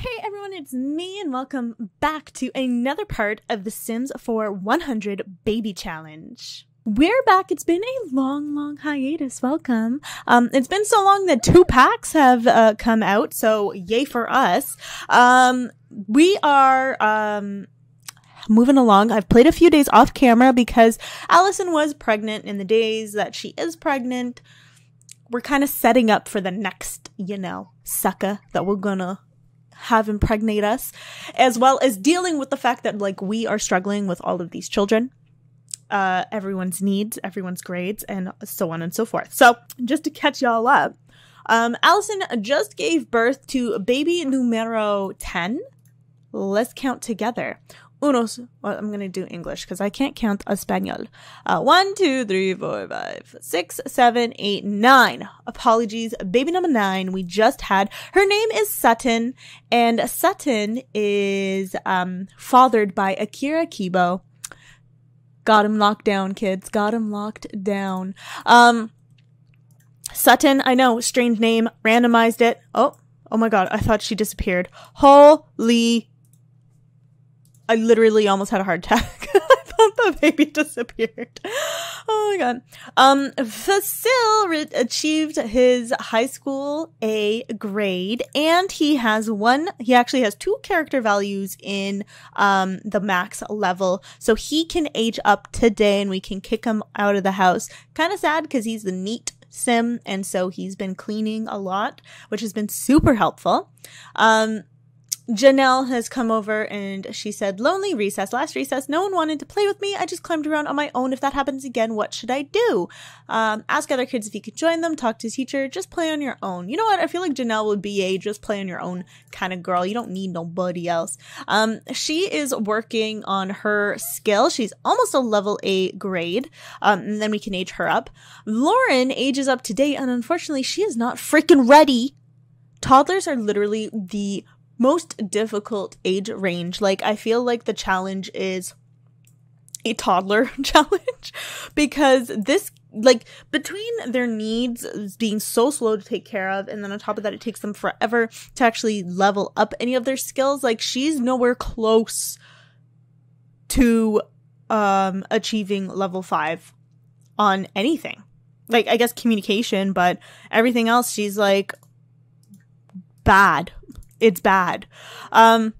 Hey everyone, it's me and welcome back to another part of the Sims 4 100 Baby Challenge. We're back. It's been a long, long hiatus. Welcome. Um, it's been so long that two packs have uh, come out, so yay for us. Um, we are um moving along. I've played a few days off camera because Allison was pregnant in the days that she is pregnant. We're kind of setting up for the next, you know, sucker that we're gonna have impregnate us, as well as dealing with the fact that like we are struggling with all of these children, uh, everyone's needs, everyone's grades, and so on and so forth. So just to catch y'all up, um, Allison just gave birth to baby numero 10. Let's count together. Unos, well, I'm going to do English because I can't count Espanol. Uh, one, two, three, four, five, six, seven, eight, nine. Apologies. Baby number nine we just had. Her name is Sutton and Sutton is, um, fathered by Akira Kibo. Got him locked down, kids. Got him locked down. Um, Sutton, I know, strange name, randomized it. Oh, oh my god, I thought she disappeared. Holy I literally almost had a heart attack. I thought the baby disappeared. Oh my god. Um, Fasil re- achieved his high school A grade, and he has one. He actually has two character values in um the max level, so he can age up today, and we can kick him out of the house. Kind of sad because he's the neat sim, and so he's been cleaning a lot, which has been super helpful. Um, Janelle has come over and she said, Lonely recess. Last recess, no one wanted to play with me. I just climbed around on my own. If that happens again, what should I do? Um, ask other kids if you could join them, talk to teacher, just play on your own. You know what? I feel like Janelle would be a just play on your own kind of girl. You don't need nobody else. Um, she is working on her skill. She's almost a level A grade. Um, and then we can age her up. Lauren ages up today, and unfortunately, she is not freaking ready toddlers are literally the most difficult age range. Like, I feel like the challenge is a toddler challenge because this like between their needs being so slow to take care of and then on top of that it takes them forever to actually level up any of their skills like she's nowhere close to um achieving level 5 on anything like i guess communication but everything else she's like bad it's bad. Um,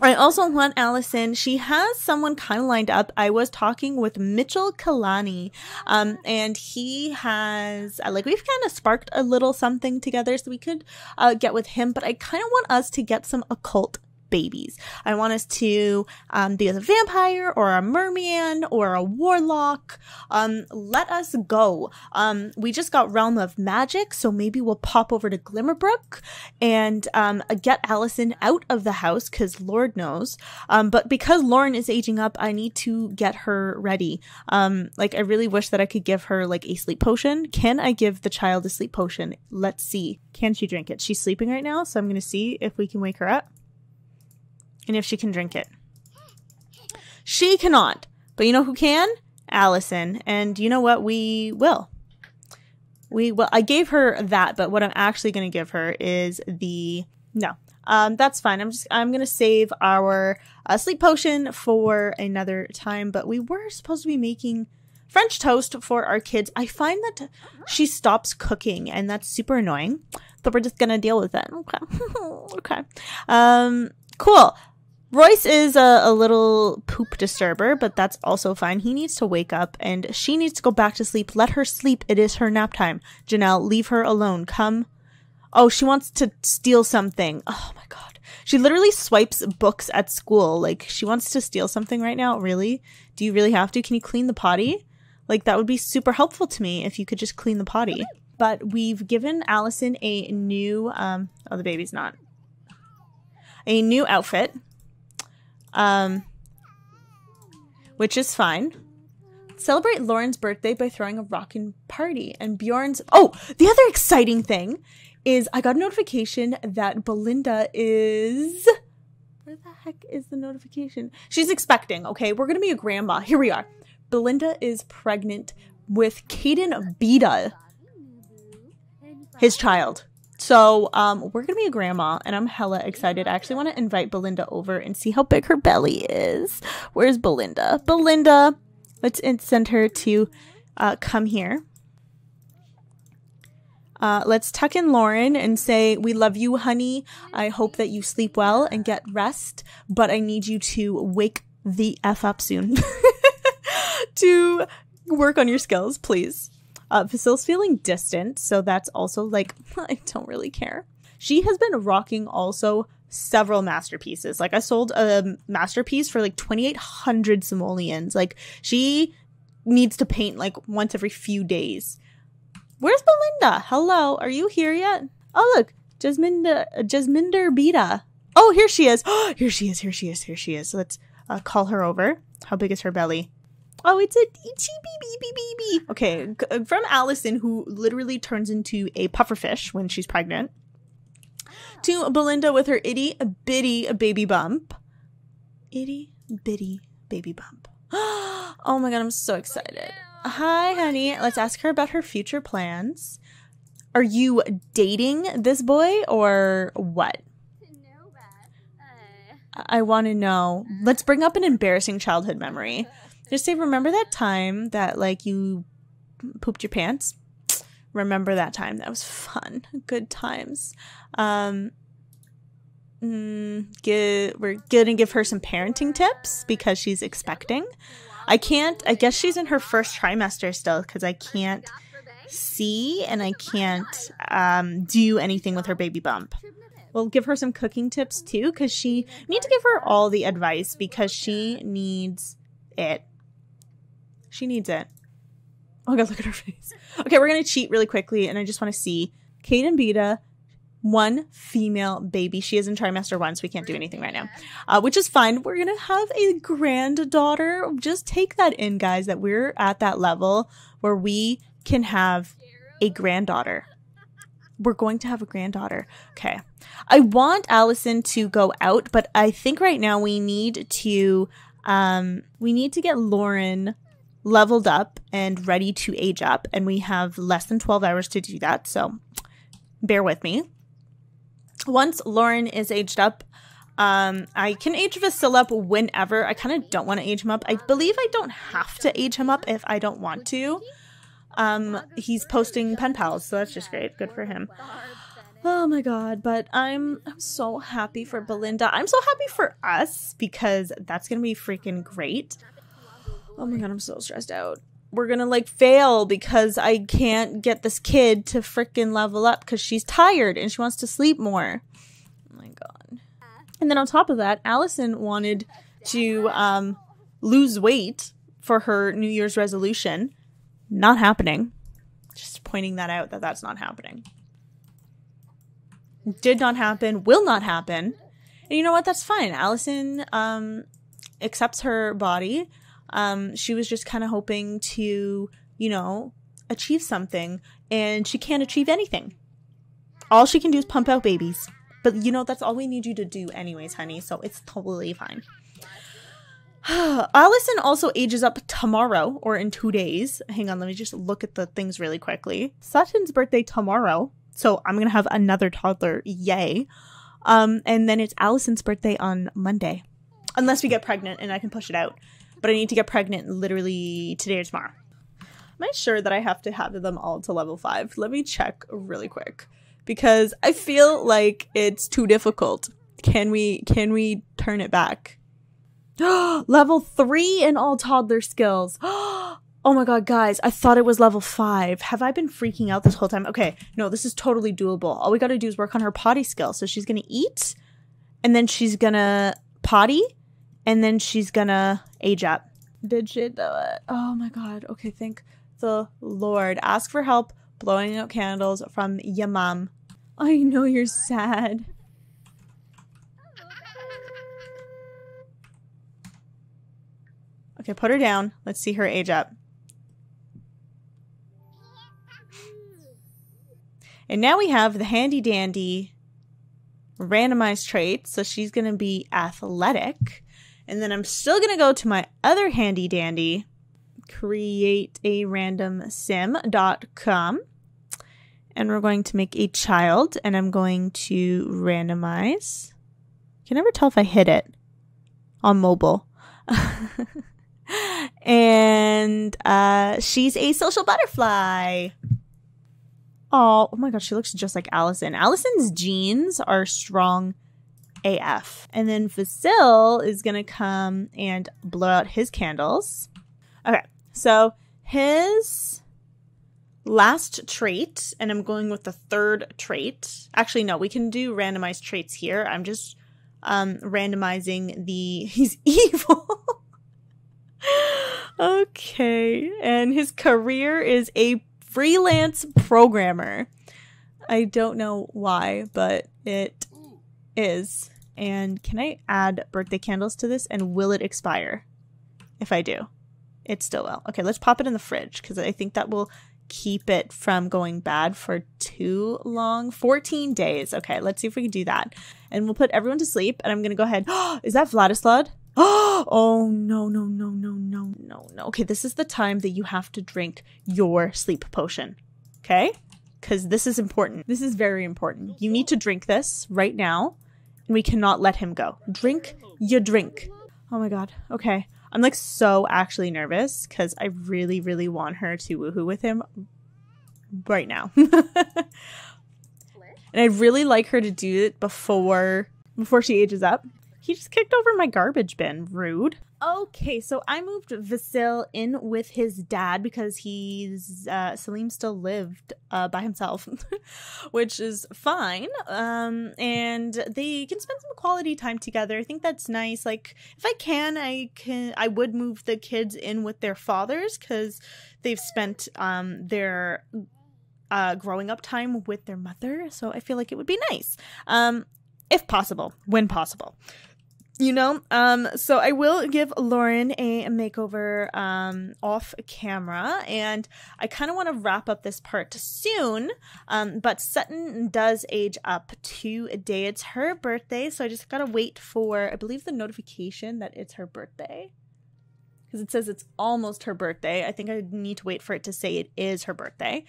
I also want Allison. She has someone kind of lined up. I was talking with Mitchell Kalani, um, and he has uh, like we've kind of sparked a little something together, so we could uh, get with him. But I kind of want us to get some occult babies. I want us to um, be a vampire or a merman or a warlock. Um, let us go. Um, we just got Realm of Magic, so maybe we'll pop over to Glimmerbrook and um, get Allison out of the house because Lord knows. Um, but because Lauren is aging up, I need to get her ready. Um, like I really wish that I could give her like a sleep potion. Can I give the child a sleep potion? Let's see. Can she drink it? She's sleeping right now, so I'm gonna see if we can wake her up and if she can drink it. She cannot, but you know who can? Allison. And you know what? We will. We will. I gave her that, but what I'm actually going to give her is the no. Um, that's fine. I'm just I'm gonna save our uh, sleep potion for another time. But we were supposed to be making French toast for our kids. I find that she stops cooking, and that's super annoying. So we're just gonna deal with it. Okay. okay. Um. Cool. Royce is a, a, little poop disturber, but that's also fine. He needs to wake up and she needs to go back to sleep. Let her sleep. It is her nap time. Janelle, leave her alone. Come. Oh, she wants to steal something. Oh my god. She literally swipes books at school. Like, she wants to steal something right now. Really? Do you really have to? Can you clean the potty? Like, that would be super helpful to me if you could just clean the potty. But we've given Allison a new, um, oh, the baby's not. A new outfit um, which is fine. Celebrate Lauren's birthday by throwing a rockin' party. And Bjorn's. Oh, the other exciting thing is I got a notification that Belinda is. Where the heck is the notification? She's expecting, okay? We're gonna be a grandma. Here we are. Belinda is pregnant with Caden Beta, his child. So um, we're gonna be a grandma, and I'm hella excited. I actually want to invite Belinda over and see how big her belly is. Where's Belinda? Belinda, let's send her to uh, come here. Uh, let's tuck in Lauren and say, We love you, honey. I hope that you sleep well and get rest, but I need you to wake the F up soon to work on your skills, please. Uh, Fasil's feeling distant, so that's also like, I don't really care. She has been rocking also several masterpieces. Like, I sold a masterpiece for like 2,800 simoleons. Like, she needs to paint like once every few days. Where's Belinda? Hello, are you here yet? Oh, look, Jasminda, Jasminder Beta. Oh, here she is. here she is. Here she is. Here she is. Let's uh, call her over. How big is her belly? Oh, it's a itchy baby, baby. Okay, uh, from Allison, who literally turns into a pufferfish when she's pregnant, to Belinda with her itty bitty baby bump. Itty bitty baby bump. Oh my god, I'm so excited. Hi, honey. Let's ask her about her future plans. Are you dating this boy or what? I want to know. Let's bring up an embarrassing childhood memory. Just say, remember that time that like you pooped your pants? Remember that time? That was fun. Good times. Um, mm, get, we're gonna give her some parenting tips because she's expecting. I can't, I guess she's in her first trimester still because I can't see and I can't um, do anything with her baby bump. We'll give her some cooking tips too because she need to give her all the advice because she needs it. She needs it. Oh god, look at her face. Okay, we're gonna cheat really quickly, and I just want to see Caden Beta one female baby. She is in trimester one, so we can't do anything right now, uh, which is fine. We're to have a granddaughter. Just take that in, guys, that we're at that level where we can have a granddaughter. We're going to have a granddaughter. Okay. I want Allison to go out, but I think right now we need to um we need to get Lauren leveled up and ready to age up and we have less than 12 hours to do that. So bear with me once Lauren is aged up, um, I can age Vasil up whenever. I kind of don't want to age him up. I believe I don't have to age him up if I don't want to. Um, he's posting pen pals, so that's just great. Good for him. Oh my god, but I'm I'm so happy for Belinda. I'm so happy for us because that's gonna be freaking great. Oh my god, I'm so stressed out we're gonna like fail because I can't get this kid to freaking level up because she's tired and she wants to sleep more. Oh my god. And then on top of that, Allison wanted to um, lose weight for her New Year's resolution. Not happening. Just pointing that out that that's not happening. Did not happen, will not happen. And you know what? That's fine. Allison um, accepts her body um, she was just kind of hoping to, you know, achieve something, and she can't achieve anything. All she can do is pump out babies. But you know, that's all we need you to do, anyways, honey, so it's totally fine. Allison also ages up tomorrow or in two days. Hang on, let me just look at the things really quickly. Sutton's birthday tomorrow, so I'm gonna have another toddler. Yay! Um, and then it's Allison's birthday on Monday, unless we get pregnant and I can push it out but I need to get pregnant literally today or tomorrow. Am I sure that I have to have them all to level five? Let me check really quick because I feel like it's too difficult. Can we can we turn it back? level three in all toddler skills. oh my god, guys, I thought it was level five. Have I been freaking out this whole time? Okay, no, this is totally doable. All we gotta do is work on her potty skill. So she's gonna eat, and then she's gonna potty, and then she's gonna age up. Did she do it? Oh my god. Okay, thank the Lord. Ask for help blowing out candles from your mom. I know you're sad. Okay, put her down. Let's see her age up. And now we have the handy dandy randomized traits. So she's going to be athletic. And then I'm still going to go to my other handy dandy, create a random sim.com. And we're going to make a child, and I'm going to randomize. Can never tell if I hit it on mobile. and uh, she's a social butterfly. Oh, oh my god, she looks just like Allison. Allison's genes are strong AF. And then Vasil is going to come and blow out his candles. Okay, so his last trait, and I'm going with the third trait. Actually, no, we can do randomized traits here. I'm just um, randomizing the. He's evil. okay, and his career is a freelance programmer. I don't know why, but it is. And can I add birthday candles to this? And will it expire? If I do, it still will. Okay, let's pop it in the fridge because I think that will keep it from going bad for too long. 14 days. Okay, let's see if we can do that. And we'll put everyone to sleep. And I'm going to go ahead. is that Vladislaus? oh, no, no, no, no, no, no, no. Okay, this is the time that you have to drink your sleep potion. Okay? Because this is important. This is very important. You need to drink this right now we cannot let him go. Drink your drink. Oh my god. Okay. I'm like so actually nervous because I really, really want her to woohoo with him right now. and I'd really like her to do it before before she ages up. He just kicked over my garbage bin. Rude. Okay, so I moved Vasil in with his dad because he's uh, Salim still lived uh, by himself, which is fine. Um, and they can spend some quality time together. I think that's nice. Like if I can, I can I would move the kids in with their fathers because they've spent um their uh, growing up time with their mother. So I feel like it would be nice, um, if possible, when possible you know um so i will give lauren a makeover um off camera and i kind of want to wrap up this part soon um but sutton does age up to a day it's her birthday so i just gotta wait for i believe the notification that it's her birthday. Because it says it's almost her birthday. I think i need to wait for it to say it is her birthday.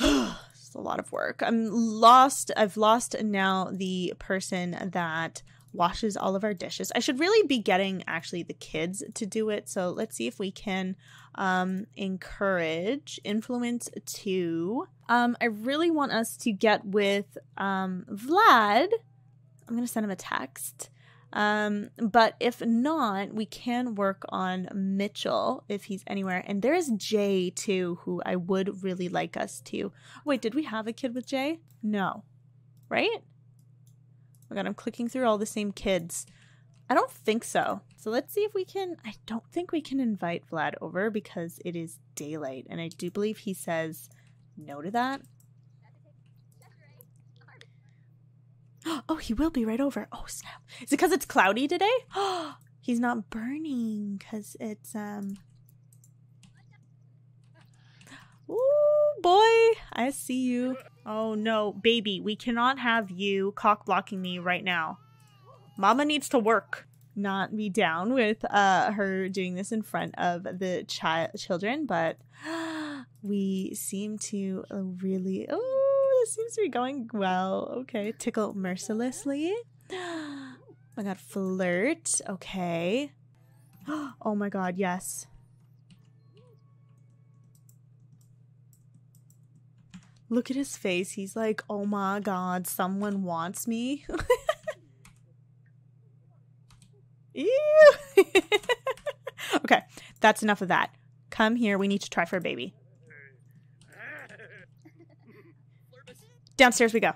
It's a lot of work. I'm lost i've lost now the person that washes all of our dishes. I should really be getting actually the kids to do it. So let's see if we can um, encourage influence to. Um, I really want us to get with um, Vlad. I'm going to send him a text. Um, but if not, we can work on Mitchell if he's anywhere. And there is Jay too, who I would really like us to. Wait, did we have a kid with Jay? No. Right? Oh my god, I'm clicking through all the same kids. I don't think so. So let's see if we can. I don't think we can invite Vlad over because it is daylight. And I do believe he says no to that. Oh, he will be right over. Oh, snap. Is it because it's cloudy today? Oh, He's not burning because it's, um. Ooh, boy. I see you. Oh no, baby, we cannot have you cock blocking me right now. Mama needs to work. Not be down with uh her doing this in front of the child children, but we seem to really oh this seems to be going well. Okay, tickle mercilessly. Oh my god, flirt. Okay. Oh my god, yes. Look at his face. He's like, oh my god, someone wants me. Ew. okay, that's enough of that. Come here. We need to try for a baby. Downstairs we go.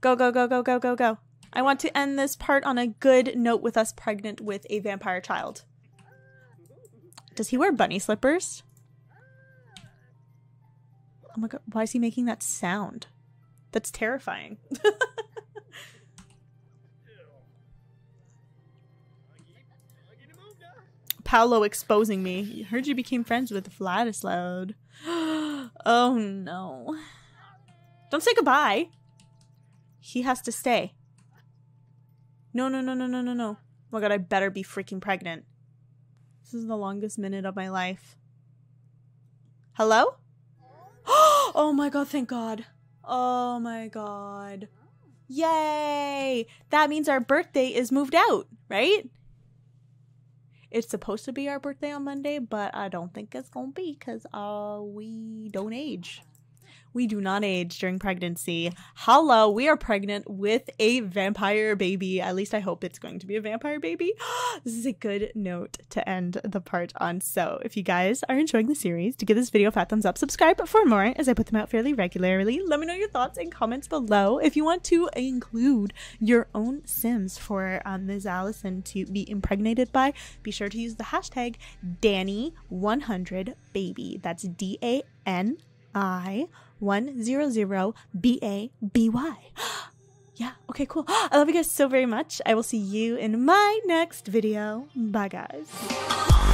Go, go, go, go, go, go, go. I want to end this part on a good note with us pregnant with a vampire child. Does he wear bunny slippers? Oh my god, why is he making that sound? That's terrifying. Paolo exposing me. Heard you became friends with Vladislaus. oh no. Don't say goodbye. He has to stay. No, no, no, no, no, no, no. Oh my god, I better be freaking pregnant. This is the longest minute of my life. Hello? oh my god, thank God. Oh my god. Yay! That means our birthday is moved out, right? It's supposed to be our birthday on Monday, but I don't think it's gonna be because uh we don't age. We do not age during pregnancy. Hello, we are pregnant with a vampire baby. At least I hope it's going to be a vampire baby. this is a good note to end the part on. So, if you guys are enjoying the series, to give this video a fat thumbs up, subscribe for more as I put them out fairly regularly. Let me know your thoughts and comments below. If you want to include your own Sims for um, Ms. Allison to be impregnated by, be sure to use the hashtag Dani100baby. That's D A N I 100 B A B Y. Yeah, okay, cool. I love you guys so very much. I will see you in my next video. Bye, guys.